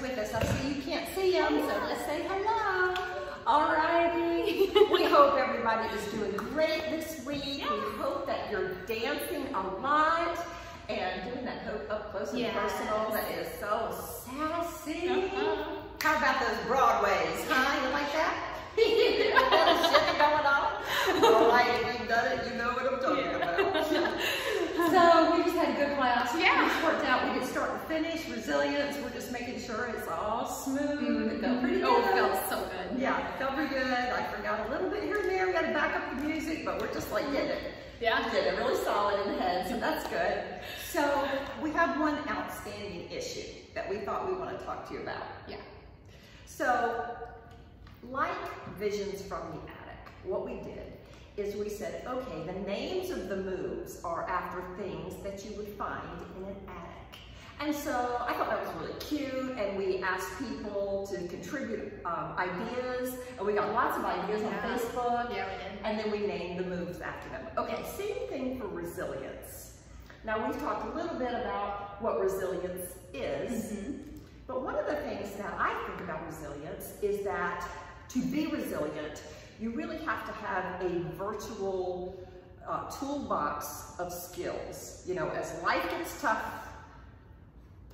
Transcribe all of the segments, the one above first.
with us. I see you can't see them, so let's say hello. All righty. we hope everybody is doing great this week. We hope that you're dancing a lot and doing that hope up close and Yes. personal that is so sassy. Uh-huh. How about those Broadways, huh? You like that? Shit going on. All right, if you've done it, you know what I'm talking about. so we just had a good class. Yeah. It's worked out. We did start to finish, resilience. We're just making sure it's all smooth. Mm, it felt pretty good. Oh, it felt so good. Yeah, it felt pretty good. I forgot a little bit here and there. We got to back up the music, but we're just like getting it. Yeah. Did it really solid in the head, so that's good. So we have one outstanding issue that we thought we want to talk to you about. Yeah. So, like Visions from the Attic, what we did is we said, okay, the names of the moves are after things that you would find in an attic. And so I thought that was really cute, and we asked people to contribute um, ideas, and we got lots of ideas on Facebook. Yeah, we did. And then we named the moves after them. Okay, same thing for resilience. Now we've talked a little bit about what resilience is, Mhm. but one of the things that I think about resilience is that to be resilient, you really have to have a virtual uh, toolbox of skills. You know, as life gets tough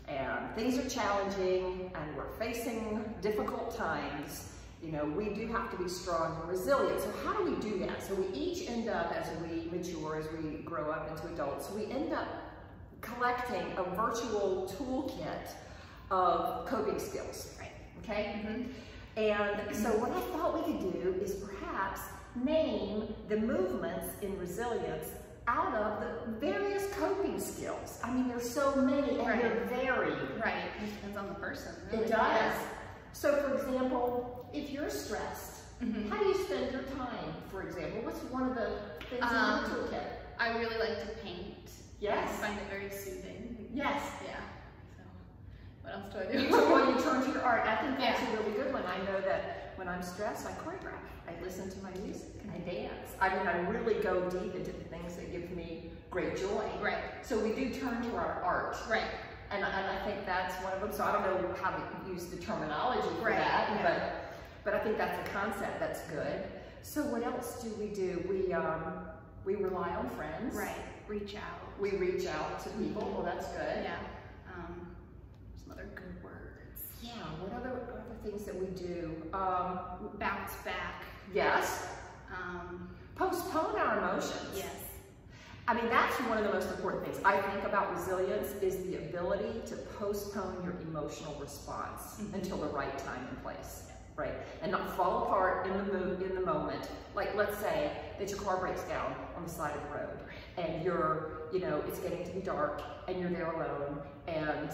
and things are challenging and we're facing difficult times, you know, we do have to be strong and resilient. So how do we do that? So we each end up, as we mature, as we grow up into adults, we end up collecting a virtual toolkit of coping skills, Right. okay? Mhm. And so what I thought we could do is perhaps name the movements in resilience out of the various coping skills. I mean, there's so many and they're varied. Right. It depends on the person. really. It does. So for example, if you're stressed, Mhm. how do you spend your time, for example? What's one of the things Um, in your toolkit? I really like to paint. Yes. I find it very soothing. Yes. Yeah. So, what else do I do? So when you turn to your art, I think that's Yeah. a really good one. I know that when I'm stressed, I choreograph. I listen to my music and I dance. I mean, I really go deep into the things that give me great joy. Right. So we do turn to our art. Right. And, and I think that's one of them. So I don't know how to use the terminology for Right, that, yeah. but, but I think that's a concept that's good. So what else do we do? We, um, we rely on friends. Right. Reach out. We reach out to people. Well, that's good. Yeah. Other good words. Yeah, what other, other things that we do? Um, Bounce back. yes, Um, postpone our emotions. yes. I mean, that's one of the most important things I think about resilience is the ability to postpone your emotional response Mhm. until the right time and place, right? And not fall apart in the in the moment. Like, let's say that your car breaks down on the side of the road, and you're, you know, it's getting to be dark, and you're there alone, and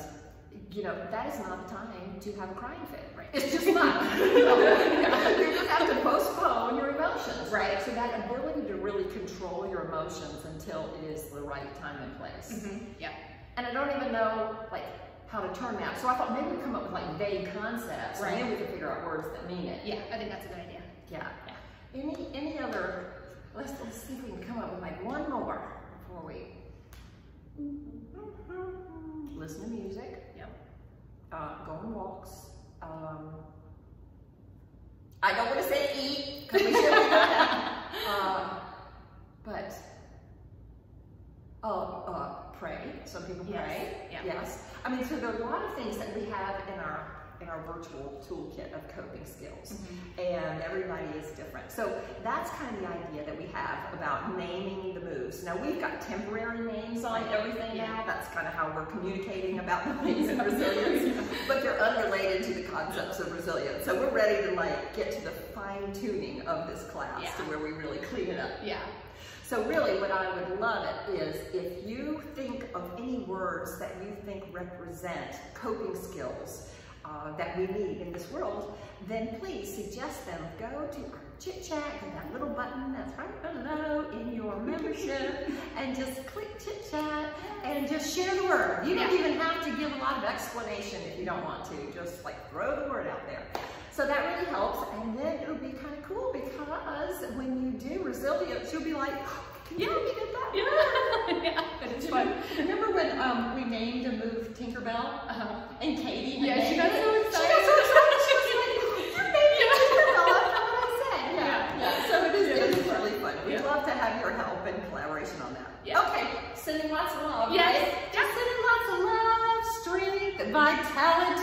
you know, that is not the time to have a crying fit. Right. It's just not. you just have to postpone your emotions, right? So that ability to really control your emotions until it is the right time and place. Mm-hmm. Yeah. And I don't even know like how to turn that. So I thought maybe we come up with like vague concepts, Right. and then we could figure out words that mean it. Yeah. I think that's a good idea. Yeah. Any any other? Let's let's see if we can come up with like one more before we listen to music. Yep. uh, go on walks. Um, I don't want to say eat because we should have that. Uh, but oh, uh, pray. Some people Yes, pray. yeah. Yes. I mean, so there are a lot of things that we have in our in our virtual toolkit of coping skills, Mm-hmm. and everybody is different. So that's kind of the idea that we have about naming the moves. Now we've got temporary names on everything Yeah. now. That's kind of how we're communicating about the things in resilience, but they're unrelated to the concepts of resilience. So we're ready to like get to the fine tuning of this class Yeah. to where we really clean it up. Yeah. So really what I would love it is if you think of any words that you think represent coping skills uh, that we need in this world, then please suggest them. Go to our chit chat and that little button that's right below in your membership and just click chit chat and just share the word. You don't even have to give a lot of explanation if you don't want to. Just like throw the word out there. So that really helps and then it'll be kind of cool because when you do resilience, you'll be like, yeah, we did that. Yeah, yeah. But it's fun. Remember when um, we named a move Tinkerbell? Uh -huh. And Katie? Yeah, she got so excited. She got so excited. She was like, you named yeah. Tinkerbell what I said. Yeah, yeah. yeah. So it is, yeah. it is really fun. We'd love to have your help and collaboration on that. Yeah. Okay, sending lots of love. Yes, right? just sending lots of love, strength, vitality.